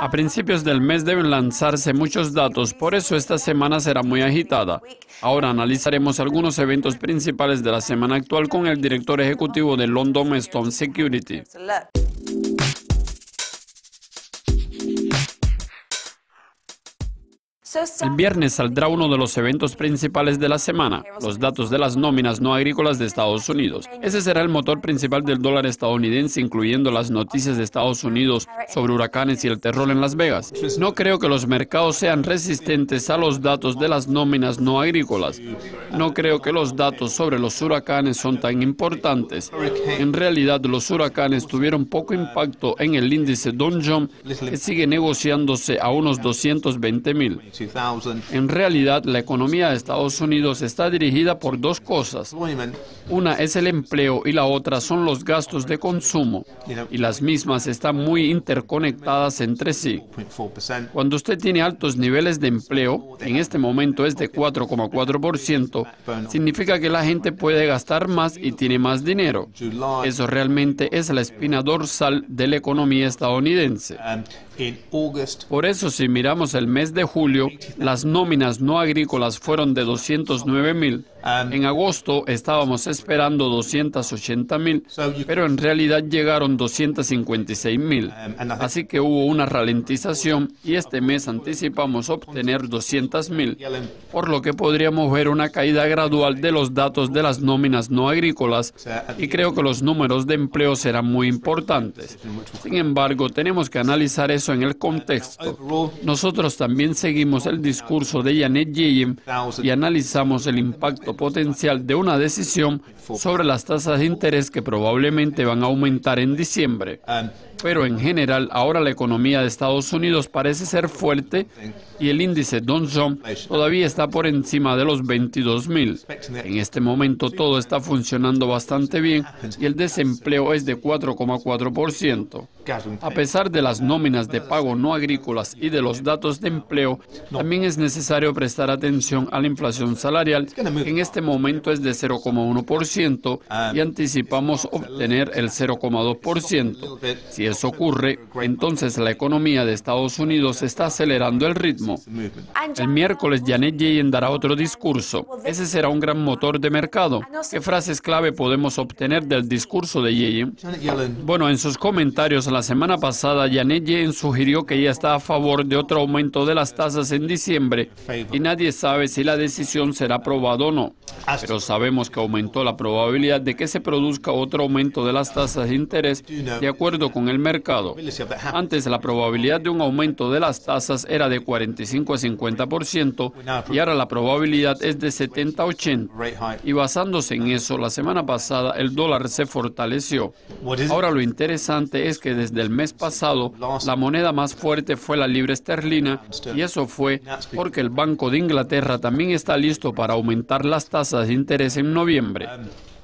A principios del mes deben lanzarse muchos datos, por eso esta semana será muy agitada. Ahora analizaremos algunos eventos principales de la semana actual con el director ejecutivo de London Stone Security. El viernes saldrá uno de los eventos principales de la semana, los datos de las nóminas no agrícolas de Estados Unidos. Ese será el motor principal del dólar estadounidense, incluyendo las noticias de Estados Unidos sobre huracanes y el terror en Las Vegas. No creo que los mercados sean resistentes a los datos de las nóminas no agrícolas. No creo que los datos sobre los huracanes son tan importantes. En realidad, los huracanes tuvieron poco impacto en el índice Don John, que sigue negociándose a unos 220 mil. En realidad, la economía de Estados Unidos está dirigida por dos cosas. Una es el empleo y la otra son los gastos de consumo. Y las mismas están muy interconectadas entre sí. Cuando usted tiene altos niveles de empleo, en este momento es de 4,4%, significa que la gente puede gastar más y tiene más dinero. Eso realmente es la espina dorsal de la economía estadounidense. Por eso, si miramos el mes de julio, las nóminas no agrícolas fueron de 209 mil. En agosto estábamos esperando 280 mil, pero en realidad llegaron 256 mil. Así que hubo una ralentización y este mes anticipamos obtener 200 mil, por lo que podríamos ver una caída gradual de los datos de las nóminas no agrícolas y creo que los números de empleo serán muy importantes. Sin embargo, tenemos que analizar eso en el contexto. Nosotros también seguimos el discurso de Janet Yellen y analizamos el impacto potencial de una decisión sobre las tasas de interés que probablemente van a aumentar en diciembre. Pero en general, ahora la economía de Estados Unidos parece ser fuerte y el índice Dow Jones todavía está por encima de los 22 mil. En este momento todo está funcionando bastante bien y el desempleo es de 4,4%. A pesar de las nóminas de pago no agrícolas y de los datos de empleo, también es necesario prestar atención a la inflación salarial, que en este momento es de 0,1% y anticipamos obtener el 0,2%. Si eso ocurre, entonces la economía de Estados Unidos está acelerando el ritmo. El miércoles Janet Yellen dará otro discurso. Ese será un gran motor de mercado. ¿Qué frases clave podemos obtener del discurso de Yellen? Bueno, en sus comentarios la semana pasada, Janet Yellen sugirió que ella está a favor de otro aumento de las tasas en diciembre y nadie sabe si la decisión será aprobada o no. Pero sabemos que aumentó la probabilidad de que se produzca otro aumento de las tasas de interés de acuerdo con el mercado. Antes la probabilidad de un aumento de las tasas era de 45 a 50% y ahora la probabilidad es de 70 a 80. Y basándose en eso, la semana pasada el dólar se fortaleció. Ahora lo interesante es que desde el mes pasado la moneda más fuerte fue la libra esterlina y eso fue porque el Banco de Inglaterra también está listo para aumentar las tasas de interés en noviembre.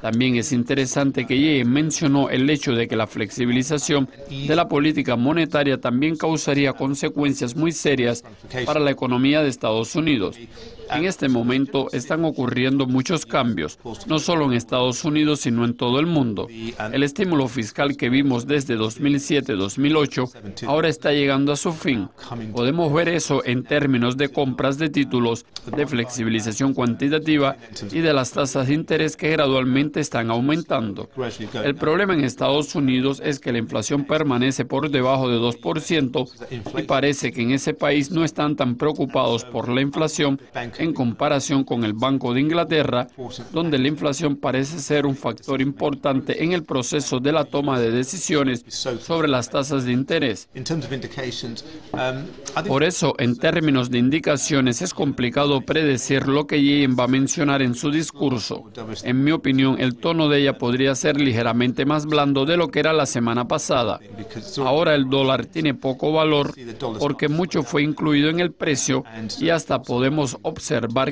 También es interesante que Ye mencionó el hecho de que la flexibilización de la política monetaria también causaría consecuencias muy serias para la economía de Estados Unidos. En este momento están ocurriendo muchos cambios, no solo en Estados Unidos, sino en todo el mundo. El estímulo fiscal que vimos desde 2007-2008 ahora está llegando a su fin. Podemos ver eso en términos de compras de títulos, de flexibilización cuantitativa y de las tasas de interés que gradualmente están aumentando. El problema en Estados Unidos es que la inflación permanece por debajo de 2% y parece que en ese país no están tan preocupados por la inflación en comparación con el Banco de Inglaterra, donde la inflación parece ser un factor importante en el proceso de la toma de decisiones sobre las tasas de interés. Por eso, en términos de indicaciones, es complicado predecir lo que Yellen va a mencionar en su discurso. En mi opinión, el tono de ella podría ser ligeramente más blando de lo que era la semana pasada. Ahora el dólar tiene poco valor porque mucho fue incluido en el precio y hasta podemos observar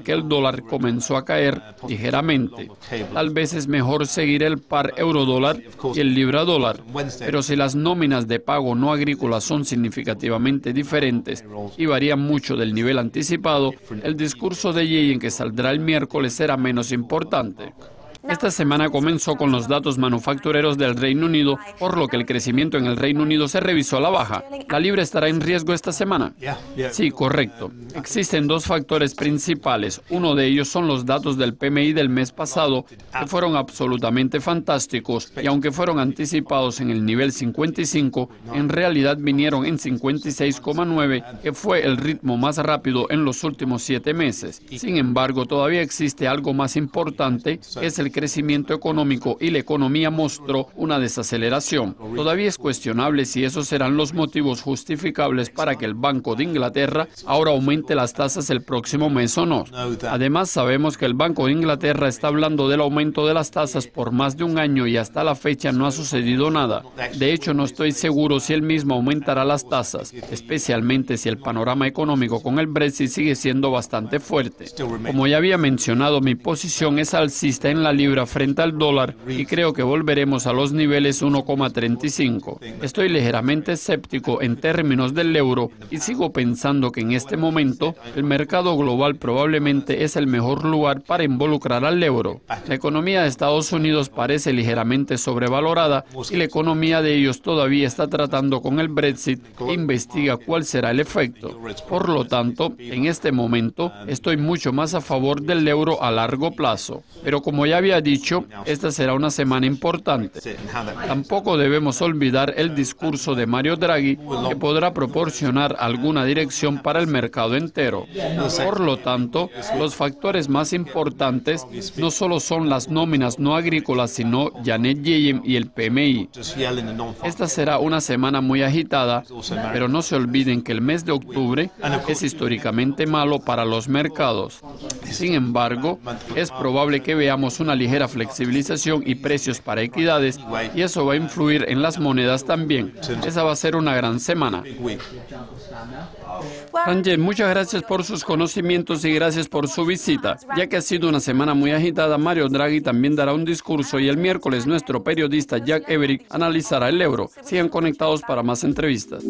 que el dólar comenzó a caer ligeramente. Tal vez es mejor seguir el par euro-dólar y el libra-dólar, pero si las nóminas de pago no agrícolas son significativamente diferentes y varían mucho del nivel anticipado, el discurso de Yellen que saldrá el miércoles será menos importante. Esta semana comenzó con los datos manufactureros del Reino Unido, por lo que el crecimiento en el Reino Unido se revisó a la baja. ¿La libra estará en riesgo esta semana? Sí, correcto. Existen dos factores principales. Uno de ellos son los datos del PMI del mes pasado, que fueron absolutamente fantásticos y aunque fueron anticipados en el nivel 55, en realidad vinieron en 56,9, que fue el ritmo más rápido en los últimos siete meses. Sin embargo, todavía existe algo más importante, que es el crecimiento económico y la economía mostró una desaceleración. Todavía es cuestionable si esos serán los motivos justificables para que el Banco de Inglaterra ahora aumente las tasas el próximo mes o no. Además, sabemos que el Banco de Inglaterra está hablando del aumento de las tasas por más de un año y hasta la fecha no ha sucedido nada. De hecho, no estoy seguro si él mismo aumentará las tasas, especialmente si el panorama económico con el Brexit sigue siendo bastante fuerte. Como ya había mencionado, mi posición es alcista en la libra frente al dólar y creo que volveremos a los niveles 1,35. Estoy ligeramente escéptico en términos del euro y sigo pensando que en este momento el mercado global probablemente es el mejor lugar para involucrar al euro. La economía de Estados Unidos parece ligeramente sobrevalorada y la economía de ellos todavía está tratando con el Brexit e investiga cuál será el efecto. Por lo tanto, en este momento estoy mucho más a favor del euro a largo plazo. Pero como ya había dicho, esta será una semana importante. Tampoco debemos olvidar el discurso de Mario Draghi que podrá proporcionar alguna dirección para el mercado entero. Por lo tanto, los factores más importantes no solo son las nóminas no agrícolas, sino Janet Yellen y el PMI. Esta será una semana muy agitada, pero no se olviden que el mes de octubre es históricamente malo para los mercados. Sin embargo, es probable que veamos una ligera flexibilización y precios para equidades y eso va a influir en las monedas también. Esa va a ser una gran semana. Ranjay, muchas gracias por sus conocimientos y gracias por su visita. Ya que ha sido una semana muy agitada, Mario Draghi también dará un discurso y el miércoles nuestro periodista Jack Everick analizará el euro. Sigan conectados para más entrevistas.